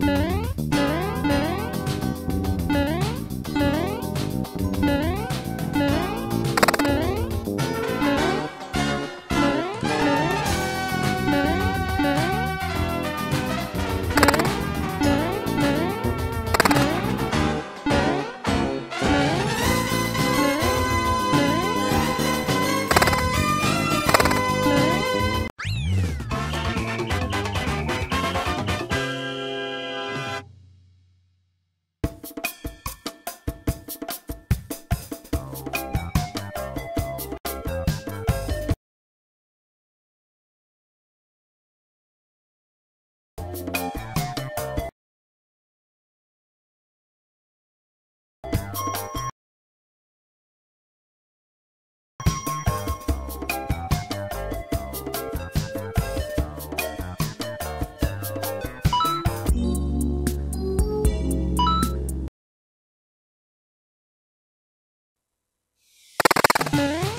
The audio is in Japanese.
Música Mm-hmm.